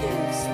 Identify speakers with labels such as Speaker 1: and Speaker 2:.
Speaker 1: Tunes.